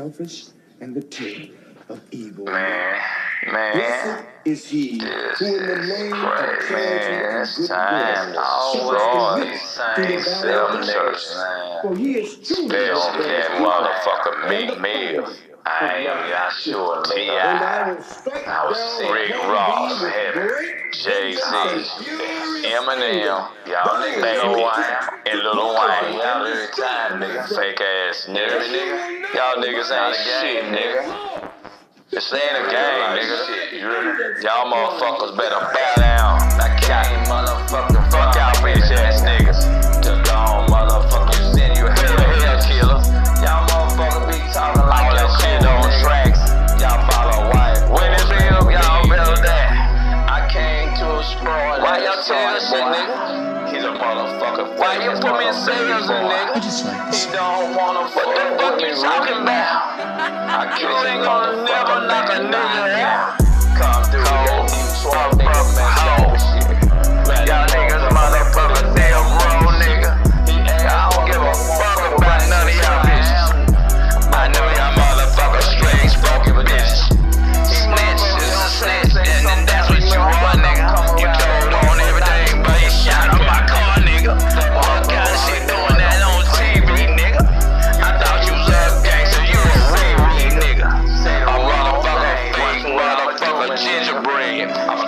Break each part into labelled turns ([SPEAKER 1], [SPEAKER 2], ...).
[SPEAKER 1] selfish and the tip of evil.
[SPEAKER 2] Man, man.
[SPEAKER 1] Blessed is he
[SPEAKER 2] this
[SPEAKER 1] who in the name of charity and
[SPEAKER 2] always
[SPEAKER 1] things them
[SPEAKER 2] niggas, man.
[SPEAKER 1] For he is truly Still
[SPEAKER 2] that motherfucker meat meal. I am
[SPEAKER 1] Yeshuah
[SPEAKER 2] T.I.
[SPEAKER 1] I
[SPEAKER 2] was. Rick Ross, Heavy,
[SPEAKER 1] Jay Z,
[SPEAKER 2] Eminem, y'all niggas know who I am, and Lil Wayne.
[SPEAKER 1] Y'all
[SPEAKER 2] every time, nigga. Fake ass nigga. Y'all niggas ain't shit, nigga. This ain't a game, nigga. Y'all motherfuckers better bow down. I came, motherfucker. Fuck out, bitch ass niggas. motherfucker. Why you put me in sales, nigga?
[SPEAKER 3] I just like this.
[SPEAKER 2] He don't wanna fuck. What the fuck you talking about? I you ain't gonna never knock a nigga out.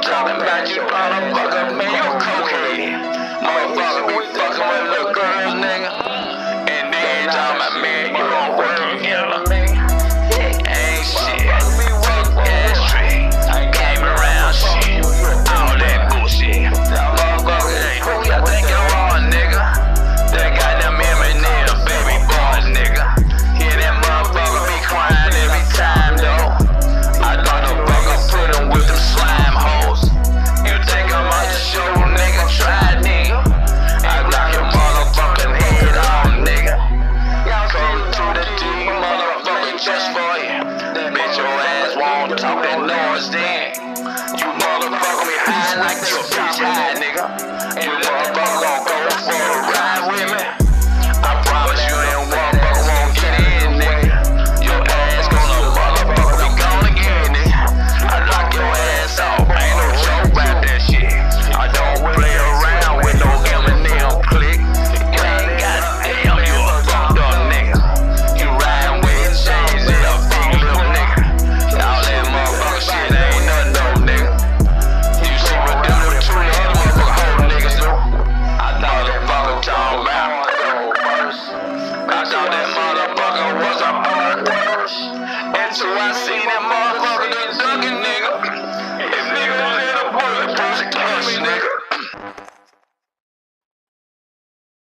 [SPEAKER 2] talking about you, motherfucker, man. you're cocaine. Motherfucker, we fucking with look. ass wanna talk that noise then. You motherfucker me high like you a bitch high, nigga. so I say.